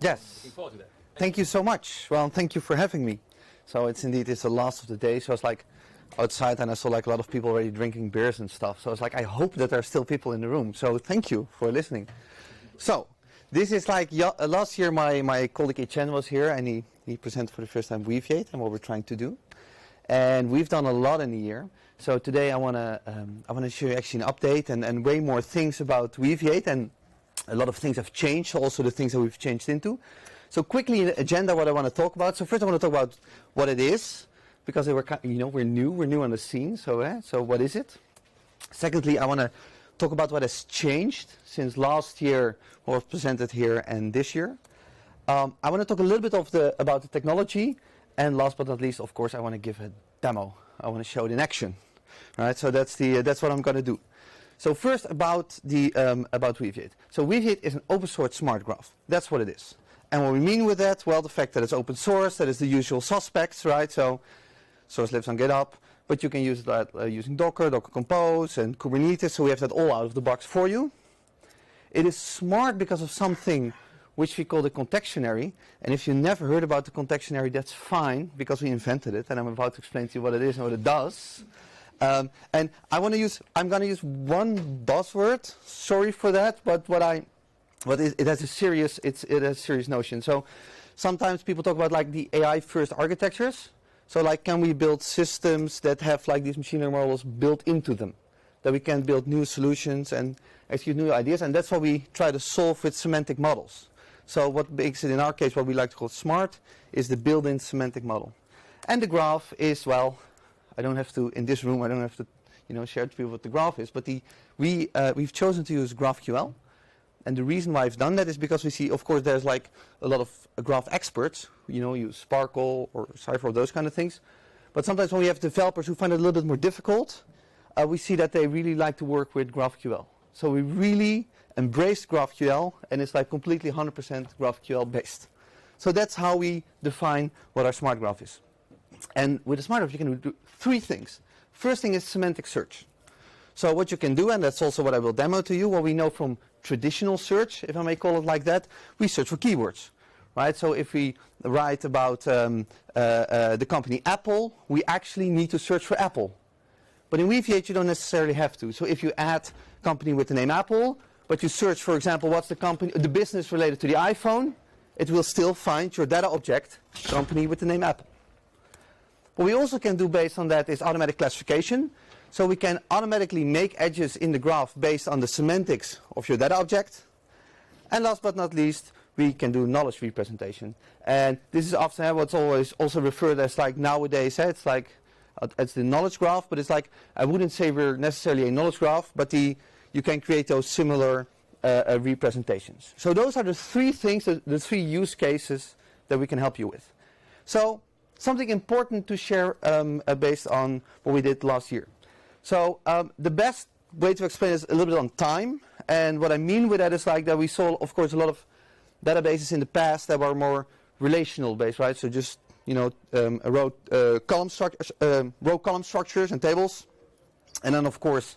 Yes. Looking forward to that. Thank you so much. Well, thank you for having me. So it's indeed it's the last of the day. So it's like outside, and I saw like a lot of people already drinking beers and stuff. So I was like I hope that there are still people in the room. So thank you for listening. So this is like uh, last year. My my colleague Etienne was here, and he he presented for the first time Weaviate and what we're trying to do. And we've done a lot in a year. So today I want to um, I want to show you actually an update and, and way more things about Weaviate and a lot of things have changed, also the things that we've changed into. So quickly, the agenda, what I want to talk about. So first, I want to talk about what it is, because we're you know we're new, we're new on the scene. So eh, so what is it? Secondly, I want to talk about what has changed since last year, what was presented here, and this year. Um, I want to talk a little bit of the about the technology, and last but not least, of course, I want to give a demo. I want to show it in action. All right, so that's the uh, that's what I'm going to do. So first about the um, about Weaviate. So Weaviate is an open source smart graph. That's what it is. And what we mean with that, well, the fact that it's open source, that is the usual suspects, right? So source lives on GitHub, but you can use that uh, using Docker, Docker Compose, and Kubernetes. So we have that all out of the box for you. It is smart because of something which we call the contextionary. And if you never heard about the contextionary, that's fine, because we invented it, and I'm about to explain to you what it is and what it does. Um, and I want to use, I'm going to use one buzzword. Sorry for that, but what I but it, has a serious it's it has a serious notion. So sometimes people talk about like the AI first architectures. So like can we build systems that have like these machine learning models built into them? That we can build new solutions and execute new ideas and that's what we try to solve with semantic models. So what makes it in our case what we like to call smart is the built-in semantic model. And the graph is well I don't have to in this room I don't have to you know share to you what the graph is, but the we uh, we've chosen to use GraphQL and the reason why I've done that is because we see, of course, there's like a lot of graph experts, you know, use SPARQL or Cypher or those kind of things. But sometimes when we have developers who find it a little bit more difficult, uh, we see that they really like to work with GraphQL. So we really embraced GraphQL, and it's like completely 100% GraphQL based. So that's how we define what our smart graph is. And with a smart graph, you can do three things. First thing is semantic search. So what you can do, and that's also what I will demo to you, what we know from traditional search, if I may call it like that, we search for keywords. Right? So if we write about um, uh, uh, the company Apple, we actually need to search for Apple. But in Weaviate, you don't necessarily have to. So if you add company with the name Apple, but you search, for example, what's the company, the business related to the iPhone, it will still find your data object, company with the name Apple. What we also can do based on that is automatic classification. So we can automatically make edges in the graph based on the semantics of your data object. And last but not least, we can do knowledge representation. And this is often what's always also referred as like nowadays, eh, it's like uh, it's the knowledge graph, but it's like I wouldn't say we're necessarily a knowledge graph, but the you can create those similar uh, uh, representations. So those are the three things, the three use cases that we can help you with. So something important to share um, uh, based on what we did last year. So um, the best way to explain is a little bit on time. And what I mean with that is like that we saw, of course, a lot of databases in the past that were more relational based, right? So just you know, um, row uh, column structures, uh, row column structures and tables, and then of course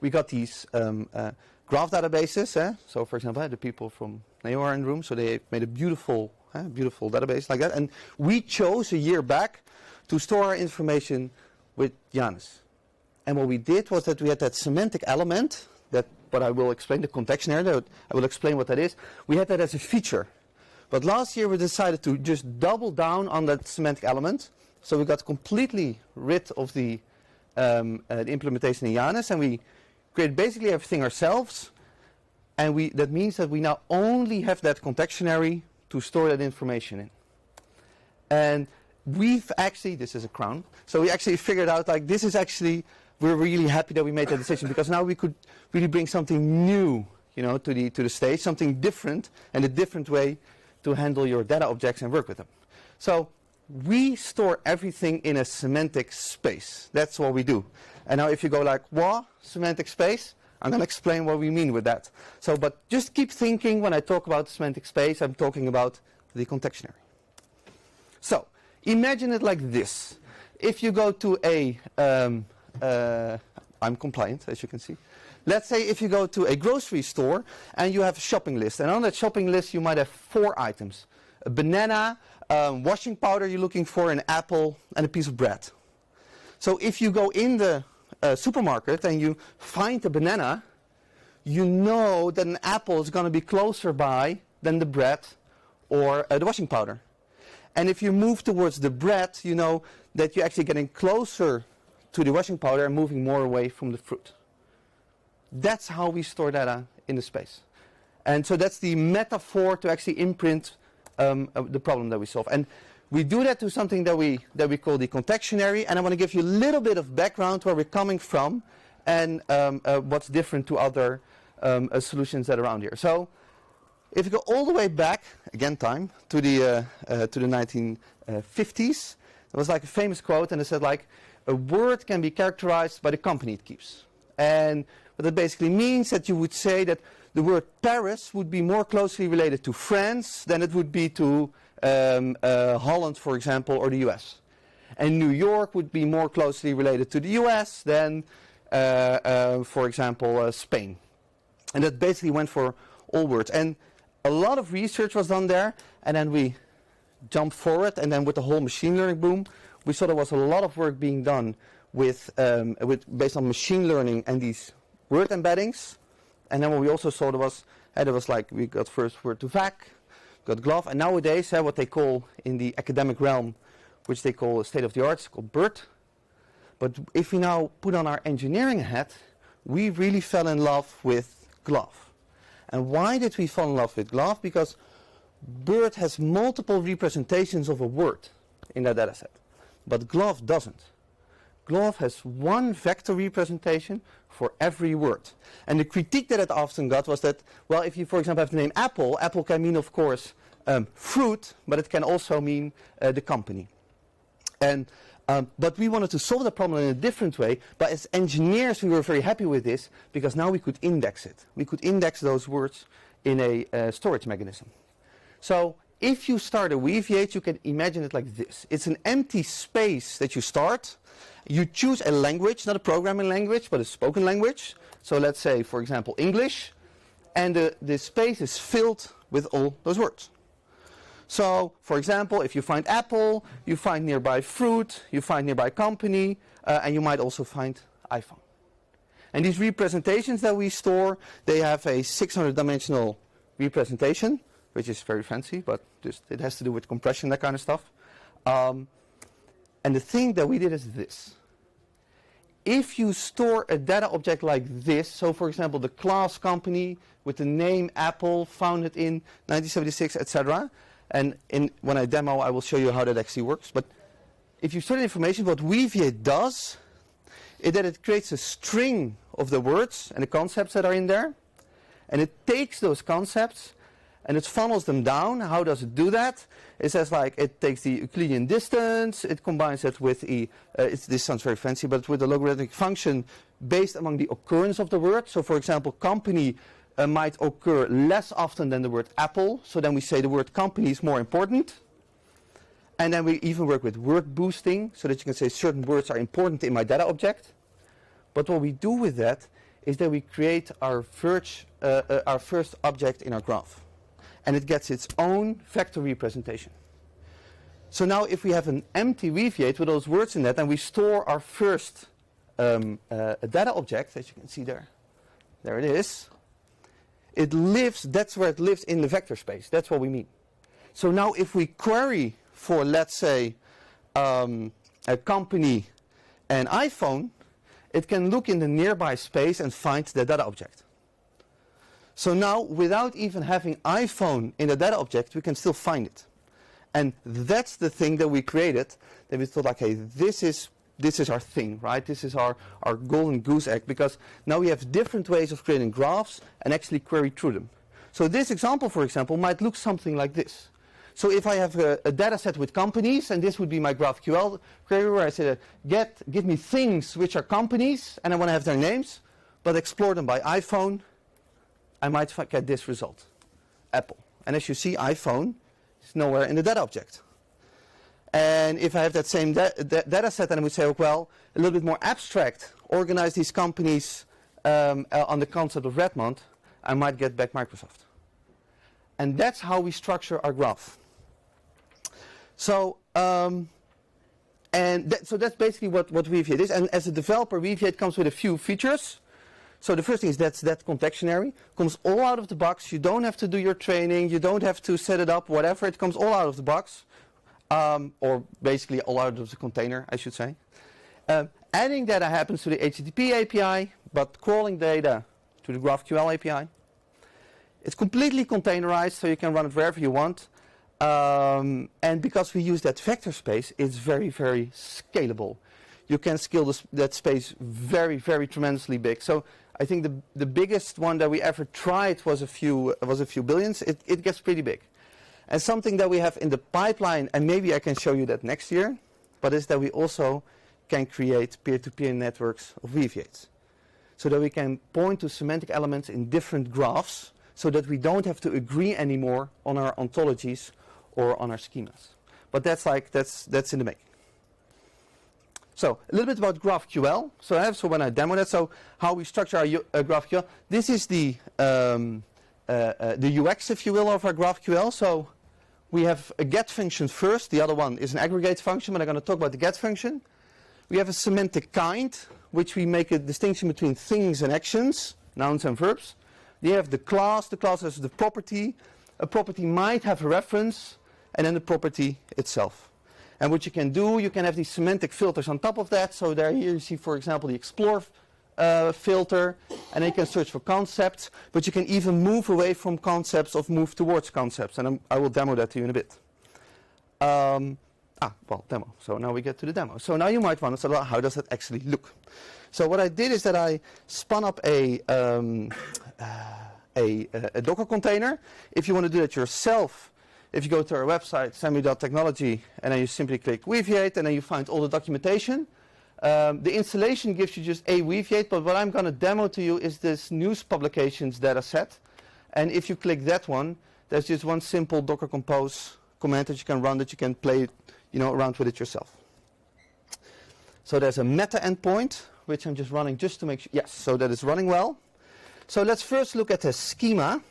we got these um, uh, graph databases. Eh? So for example, I had the people from Neo are in the room, so they made a beautiful, eh, beautiful database like that. And we chose a year back to store our information with Janus. And what we did was that we had that semantic element, that what I will explain, the contextionary, I will explain what that is. We had that as a feature. But last year we decided to just double down on that semantic element. So we got completely rid of the, um, uh, the implementation in Janus and we created basically everything ourselves. And we, that means that we now only have that contextionary to store that information in. And we've actually, this is a crown, so we actually figured out like this is actually we're really happy that we made that decision because now we could really bring something new, you know, to the to the stage, something different and a different way to handle your data objects and work with them. So we store everything in a semantic space. That's what we do. And now if you go like, what? Semantic space? I'm going to explain what we mean with that. So, but just keep thinking when I talk about semantic space, I'm talking about the contextionary. So, imagine it like this. If you go to a um, uh, I'm compliant, as you can see. let's say if you go to a grocery store and you have a shopping list, and on that shopping list you might have four items. A banana, um, washing powder you're looking for, an apple, and a piece of bread. So if you go in the supermarket and you find a banana, you know that an apple is going to be closer by than the bread or uh, the washing powder. And if you move towards the bread, you know that you're actually getting closer to the washing powder and moving more away from the fruit. That's how we store data in the space. And so that's the metaphor to actually imprint um, uh, the problem that we solve. And we do that to something that we, that we call the contextionary. And I want to give you a little bit of background where we're coming from and um, uh, what's different to other um, uh, solutions that are around here. So if you go all the way back, again time, to the, uh, uh, to the 1950s, there was like a famous quote and it said like, a word can be characterized by the company it keeps. And what that basically means that you would say that the word Paris would be more closely related to France than it would be to um, uh, Holland, for example, or the US. And New York would be more closely related to the US than, uh, uh, for example, uh, Spain. And that basically went for all words. And a lot of research was done there, and then we jumped forward, and then with the whole machine learning boom, we saw there was a lot of work being done with, um, with based on machine learning and these word embeddings. And then what we also saw there was, uh, there was like, we got first word2vec, got GloVe, and nowadays uh, what they call in the academic realm, which they call a state of the art, it's called BERT. But if we now put on our engineering hat, we really fell in love with GloVe. And why did we fall in love with GloVe? Because BERT has multiple representations of a word in that dataset, but GloVe doesn't. GloVe has one vector representation for every word. And the critique that it often got was that, well, if you, for example, have the name Apple, Apple can mean, of course, um, fruit, but it can also mean uh, the company. And um, but we wanted to solve the problem in a different way. But as engineers, we were very happy with this because now we could index it. We could index those words in a uh, storage mechanism. So if you start a Weaviate, you can imagine it like this. It's an empty space that you start. You choose a language, not a programming language, but a spoken language. So let's say, for example, English. And the, the space is filled with all those words. So, for example, if you find apple, you find nearby fruit, you find nearby company, uh, and you might also find iPhone. And these representations that we store, they have a 600 dimensional representation, which is very fancy, but just it has to do with compression, that kind of stuff. Um, and the thing that we did is this. If you store a data object like this, so for example, the class company with the name Apple, founded in 1976, etc., and in, when I demo, I will show you how that actually works. But if you store the information, what Weaviate does is that it creates a string of the words and the concepts that are in there. And it takes those concepts and it funnels them down. How does it do that? It says like it takes the Euclidean distance, it combines it with a, uh, this sounds very fancy, but with a logarithmic function based among the occurrence of the word. So for example, company uh, might occur less often than the word apple. So then we say the word company is more important. And then we even work with word boosting so that you can say certain words are important in my data object. But what we do with that is that we create our uh, uh, our first object in our graph. And it gets its own vector representation. So now if we have an empty Weaviate with those words in that, and we store our first um, uh, data object, as you can see there. There it is it lives, that's where it lives in the vector space. That's what we mean. So now if we query for, let's say, um, a company and iPhone, it can look in the nearby space and find the data object. So now, without even having iPhone in the data object, we can still find it. And that's the thing that we created, that we thought, okay, this is this is our thing, right? This is our, our golden goose egg because now we have different ways of creating graphs and actually query through them. So this example, for example, might look something like this. So if I have a, a data set with companies, and this would be my GraphQL query where I say, get, give me things which are companies, and I want to have their names, but explore them by iPhone, I might get this result, Apple. And as you see, iPhone is nowhere in the data object. And if I have that same da da data set, then I would say, well, a little bit more abstract, organize these companies um, uh, on the concept of Redmond, I might get back Microsoft. And that's how we structure our graph. So, um, and that, so that's basically what, what Weaviate is. And as a developer, Weaviate comes with a few features. So the first thing is that's that contextionary. Comes all out of the box. You don't have to do your training. You don't have to set it up, whatever. It comes all out of the box. Um, or basically all out of the container, I should say. Um, adding data happens to the HTTP API, but crawling data to the GraphQL API. It's completely containerized, so you can run it wherever you want. Um, and because we use that vector space, it's very, very scalable. You can scale this, that space very, very tremendously big. So I think the, the biggest one that we ever tried was a few, was a few billions. It, it gets pretty big. And something that we have in the pipeline, and maybe I can show you that next year, but is that we also can create peer-to-peer -peer networks of Weaviates. So that we can point to semantic elements in different graphs so that we don't have to agree anymore on our ontologies or on our schemas. But that's like, that's, that's in the making. So a little bit about GraphQL. So I have, so when I demo that, so how we structure our uh, GraphQL. This is the, um, uh, uh, the UX, if you will, of our GraphQL. So we have a get function first. The other one is an aggregate function, but I'm going to talk about the get function. We have a semantic kind, which we make a distinction between things and actions, nouns and verbs. You have the class. The class has the property. A property might have a reference, and then the property itself. And what you can do, you can have these semantic filters on top of that. So there here you see, for example, the explore uh, filter, and then you can search for concepts. But you can even move away from concepts or move towards concepts. And I'm, i will demo that to you in a bit. Um, ah, well, demo. So now we get to the demo. So now you might wonder, so how does that actually look? So what I did is that I spun up a, um, uh, a, a Docker container. If you want to do that yourself, if you go to our website, semi.technology, and then you simply click Weaviate, and then you find all the documentation. Um, the installation gives you just a Weaviate, but what I'm going to demo to you is this news publications data set. And if you click that one, there's just one simple Docker Compose command that you can run that you can play you know, around with it yourself. So there's a meta endpoint, which I'm just running just to make sure. Yes, so that is running well. So let's first look at the schema.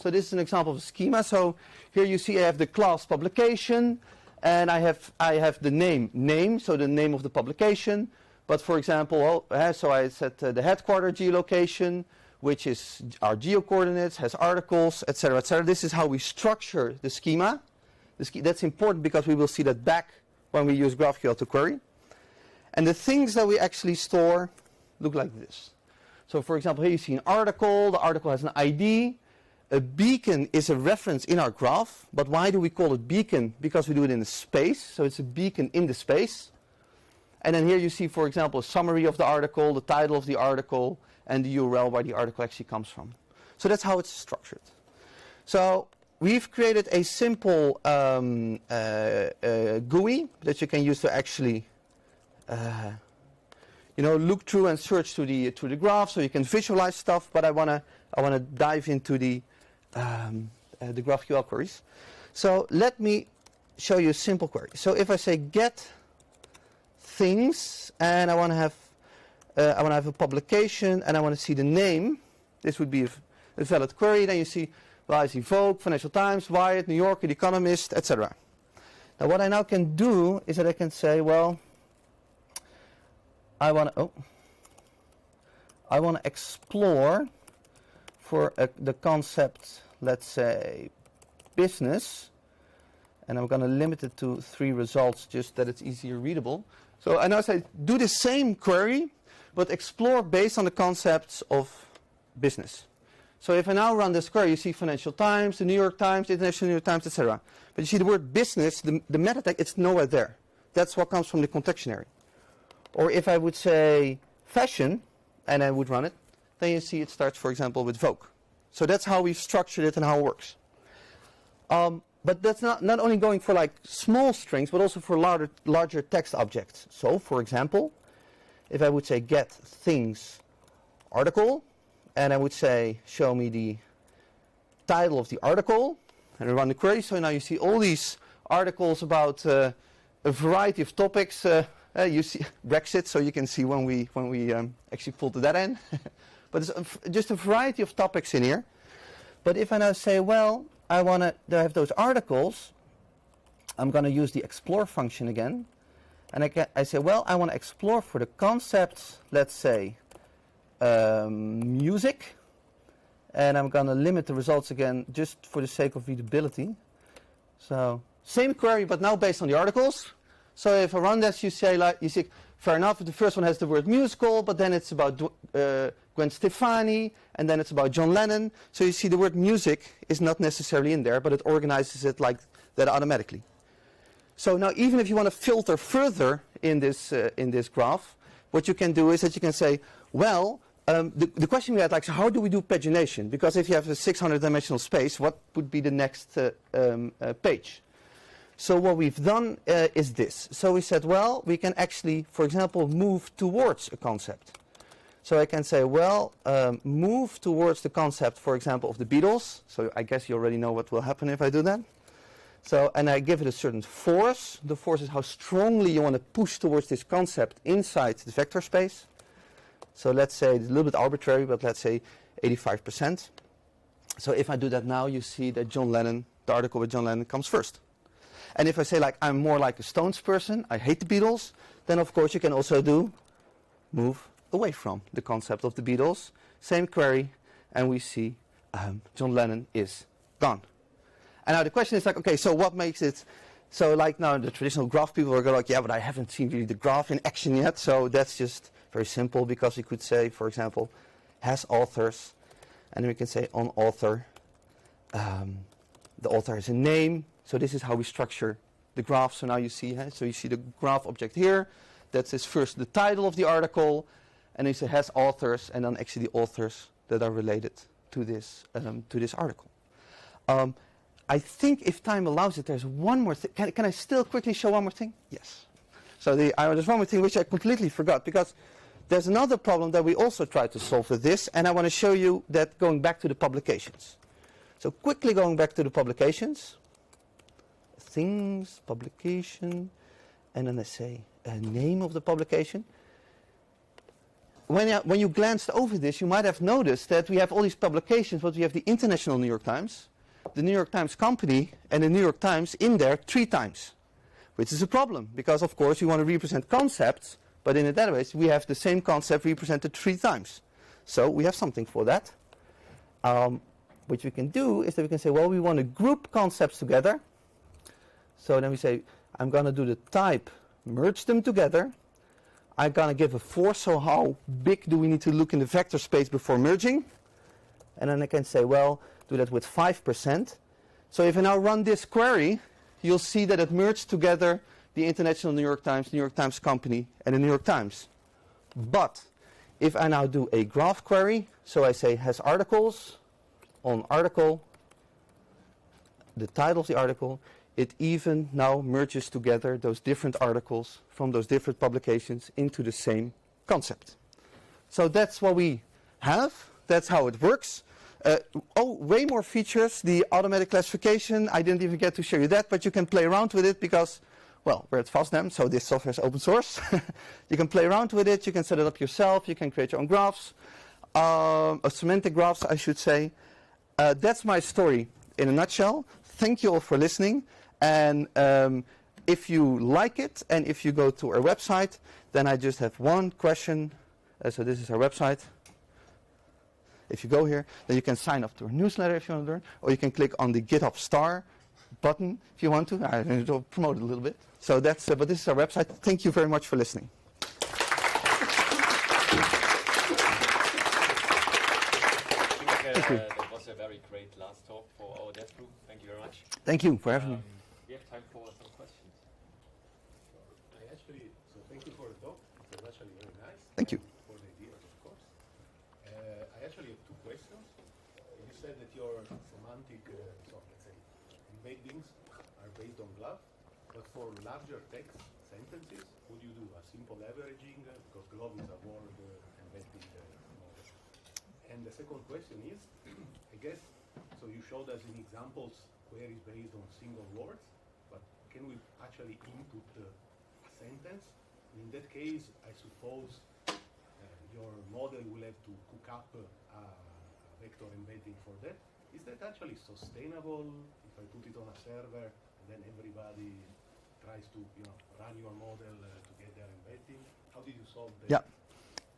So this is an example of a schema. So here you see I have the class publication, and I have I have the name name, so the name of the publication. But for example, oh, uh, so I set uh, the headquarter geolocation, which is our geo coordinates, has articles, etc., etc. This is how we structure the schema. The sch that's important because we will see that back when we use GraphQL to query. And the things that we actually store look like this. So for example, here you see an article. The article has an ID. A beacon is a reference in our graph, but why do we call it beacon? Because we do it in a space, so it's a beacon in the space. And then here you see, for example, a summary of the article, the title of the article, and the URL where the article actually comes from. So that's how it's structured. So we've created a simple um, uh, uh, GUI that you can use to actually uh, you know, look through and search to the to the graph so you can visualize stuff. But I wanna I wanna dive into the um, uh, the GraphQL queries. So let me show you a simple query. So if I say get things and I want to have uh, I want to have a publication and I want to see the name, this would be a, a valid query. Then you see, well, I see Vogue, Financial Times, Wired, New Yorker, The Economist, etc. Now what I now can do is that I can say, well, I want to, oh, I want to explore for a, the concept, let's say, business, and I'm going to limit it to three results just that it's easier readable. So I now say do the same query, but explore based on the concepts of business. So if I now run this query, you see Financial Times, the New York Times, the International New York Times, etc. But you see the word business, the, the meta tag, it's nowhere there. That's what comes from the contextionary. Or if I would say fashion, and I would run it, then you see it starts, for example, with Vogue. So that's how we've structured it and how it works. Um, but that's not, not only going for like small strings, but also for larger, larger text objects. So, for example, if I would say get things article, and I would say show me the title of the article, and run the query. So now you see all these articles about uh, a variety of topics. Uh, uh, you see Brexit, so you can see when we when we um, actually pulled that in. But f- just a variety of topics in here. But if I now say, well, I want to have those articles, I'm going to use the explore function again. And I, I say, well, I want to explore for the concepts, let's say, um, music. And I'm going to limit the results again just for the sake of readability. So same query, but now based on the articles. So if I run this, you say, like, you see, fair enough, the first one has the word musical, but then it's about uh, Gwen Stefani, and then it's about John Lennon. So you see the word music is not necessarily in there, but it organizes it like that automatically. So now even if you want to filter further in this, uh, in this graph, what you can do is that you can say, well, um, the, the, question we had, like, so how do we do pagination? Because if you have a 600 dimensional space, what would be the next uh, um, uh, page? So what we've done uh, is this. So we said, well, we can actually, for example, move towards a concept. So I can say, well, um, move towards the concept, for example, of the Beatles. So I guess you already know what will happen if I do that. So, and I give it a certain force. The force is how strongly you want to push towards this concept inside the vector space. So let's say it's a little bit arbitrary, but let's say 85%. So if I do that now, you see that John Lennon, the article with John Lennon comes first. And if I say like I'm more like a Stones person, I hate the Beatles, then of course you can also do move away from the concept of the Beatles. Same query, and we see um, John Lennon is gone. And now the question is like, okay, so what makes it? So like now the traditional graph people are going like, yeah, but I haven't seen really the graph in action yet. So that's just very simple because we could say, for example, has authors, and then we can say on author. Um, the author has a name, so this is how we structure the graph. So now you see, huh? so you see the graph object here. That is first the title of the article, and it has authors, and then actually the authors that are related to this um, to this article. Um, I think if time allows it, there's one more thing. Can, can, I still quickly show one more thing? Yes. So the, uh, there's one more thing which I completely forgot because there's another problem that we also tried to solve with this, and I want to show you that going back to the publications. So quickly going back to the publications, things, publication, and then I say a name of the publication. When you, when you glanced over this, you might have noticed that we have all these publications, but we have the International New York Times, the New York Times Company, and the New York Times in there three times, which is a problem because, of course, we want to represent concepts, but in a database we have the same concept represented three times. So we have something for that. Um, what we can do is that we can say, well, we want to group concepts together. So then we say, I'm going to do the type, merge them together. I'm going to give a force, so how big do we need to look in the vector space before merging? And then I can say, well, do that with 5%. So if I now run this query, you'll see that it merged together the International New York Times, New York Times Company, and the New York Times. But if I now do a graph query, so I say has articles, on article, the title of the article, it even now merges together those different articles from those different publications into the same concept. So that's what we have. That's how it works. Uh, oh, way more features. The automatic classification, I didn't even get to show you that, but you can play around with it because, well, we're at FOSDEM, so this software is open source. you can play around with it. You can set it up yourself. You can create your own graphs, um, semantic graphs, I should say. Uh, that's my story in a nutshell. Thank you all for listening. And um, if you like it and if you go to our website, then I just have one question. Uh, so this is our website. If you go here, then you can sign up to our newsletter if you want to learn, or you can click on the GitHub star button if you want to. I will promote it a little bit. So that's, uh, but this is our website. Thank you very much for listening. Thank you. that was a very great last talk for our dev group. Thank you very much. Thank you for having Um, me. we have time for some questions. I actually, so thank you for the talk. It was actually very nice. Thank you. For the ideas, of course. Uh, I actually have two questions. You said that your semantic, uh, so let's say, embeddings are based on GloVe, but for larger text sentences, would you do a simple averaging? Because GloVe is a word embedding uh. And the second question is, I guess, so you showed us in examples queries based on single words, but can we actually input uh, a sentence? In that case, I suppose uh, your model will have to cook up uh, a vector embedding for that. Is that actually sustainable if I put it on a server and then everybody tries to you know run your model uh, to get their embedding? How did you solve that? Yeah.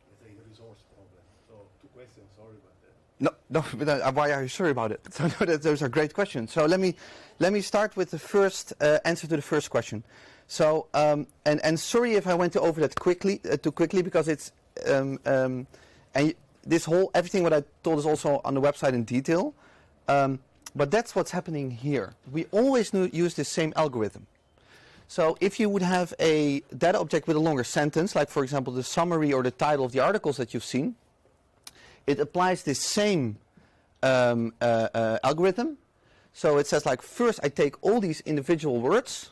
Let's say resource problem. So two questions. Sorry about that. No, no, but uh, why are you sorry about it? So no, that, those are great questions. So let me let me start with the first uh, answer to the first question. So um, and and sorry if I went over that quickly uh, too quickly because it's um, um, and this whole everything what I told is also on the website in detail. Um, but that's what's happening here. We always use the same algorithm. So if you would have a data object with a longer sentence, like for example the summary or the title of the articles that you've seen, it applies the same um, uh, uh, algorithm. So it says like first I take all these individual words,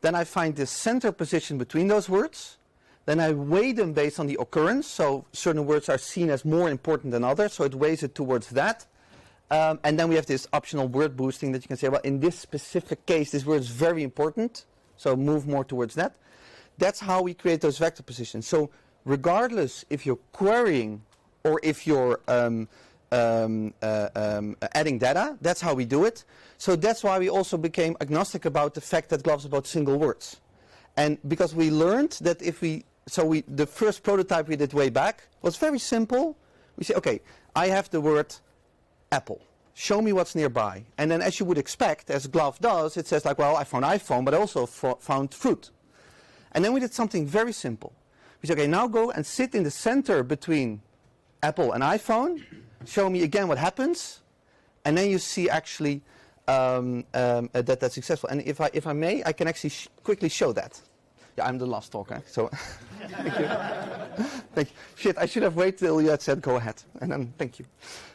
then I find the center position between those words, then I weigh them based on the occurrence. So certain words are seen as more important than others, so it weighs it towards that. Um, and then we have this optional word boosting that you can say, well, in this specific case, this word is very important, so move more towards that. That's how we create those vector positions. So regardless if you're querying or if you're um, um, uh, um, adding data, that's how we do it. So that's why we also became agnostic about the fact that gloves about single words. And because we learned that if we, so we, the first prototype we did way back was very simple. We say, okay, I have the word apple. Show me what's nearby. And then as you would expect, as Glove does, it says like, well, I found iPhone, but I also fo- found fruit. And then we did something very simple. We said, okay, now go and sit in the center between Apple and iPhone. Show me again what happens. And then you see actually um, um, uh, that that's successful. And if I, if I may, I can actually sh- quickly show that. Yeah, I'm the last talker, so thank you. thank you. Shit, I should have waited till you had said go ahead, and then thank you.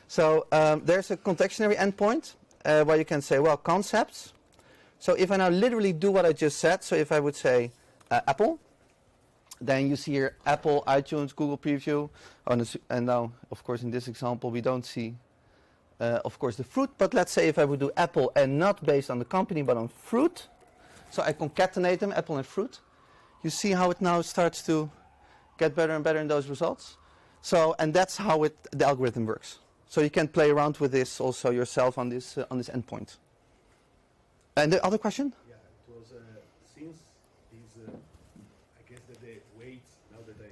So um, there's a contextionary endpoint uh, where you can say, well, concepts. So if I now literally do what I just said, so if I would say uh, Apple, then you see here Apple, iTunes, Google Preview, and and now, of course, in this example, we don't see, uh, of course, the fruit. But let's say if I would do Apple and not based on the company, but on fruit, so I concatenate them, Apple and fruit. You see how it now starts to get better and better in those results. So, and that's how it, the algorithm works. So you can play around with this also yourself on this uh, on this endpoint. And the other question? Yeah, it was uh, since these, uh, I guess that the weights, now that I,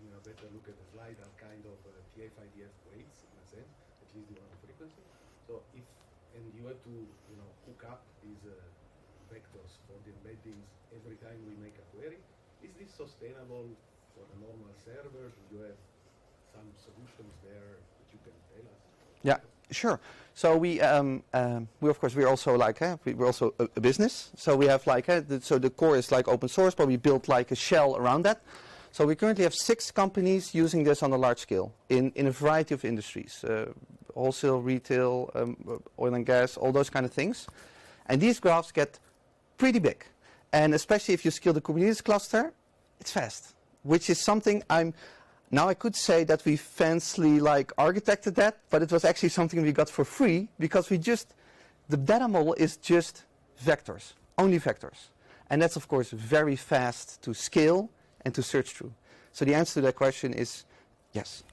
you know, better look at the slide, are kind of uh, TF-IDF weights in a sense, at least the one frequency. So if, and you have to, you know, hook up these uh, vectors for the embeddings every time we make a query, is this sustainable for a normal server? Do you have some solutions there that you can tell us? Yeah, sure. So we, um, um, we of course, we're also like, we- we're also a, a business. So we have like, uh, the, so the core is like open source, but we built like a shell around that. So we currently have six companies using this on a large scale in, in a variety of industries, uh, wholesale, retail, um, oil and gas, all those kind of things. And these graphs get pretty big. And especially if you scale the Kubernetes cluster, it's fast, which is something I'm, now I could say that we fancily like architected that, but it was actually something we got for free because we just, the data model is just vectors, only vectors. And that's of course very fast to scale and to search through. So the answer to that question is yes.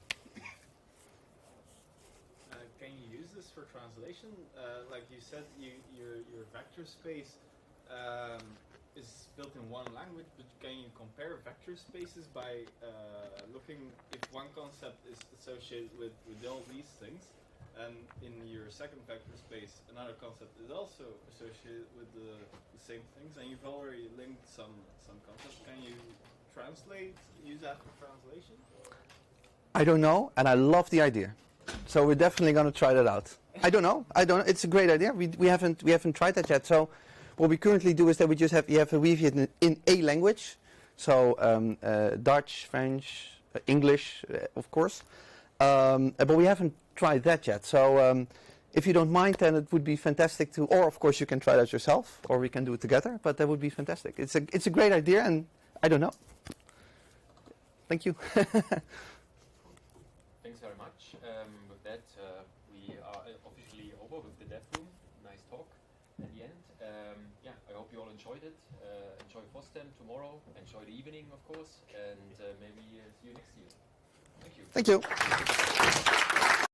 Uh, can you use this for translation? Uh, like you said, you, your, your vector space um, is built in one language, but can you compare vector spaces by uh, looking if one concept is associated with, with all these things, and in your second vector space, another concept is also associated with the, the same things, and you've already linked some, some concepts. Can you translate, use that for translation? I don't know, and I love the idea. So we're definitely going to try that out. I don't know. I don't. It's a great idea. We, we haven't we haven't tried that yet. So what we currently do is that we just have you have a weave in, in a language, so um, uh, Dutch, French, uh, English, uh, of course. Um, uh, but we haven't tried that yet. So um, if you don't mind, then it would be fantastic to. Or of course you can try that yourself, or we can do it together. But that would be fantastic. It's a it's a great idea, and I don't know. Thank you. Thanks very much. Um, with that, uh, we are officially over with the dev room. Nice talk at the end. Um, yeah, I hope you all enjoyed it. Uh, enjoy FOSDEM tomorrow. Enjoy the evening, of course, and uh, maybe uh, see you next year. Thank you. Thank you.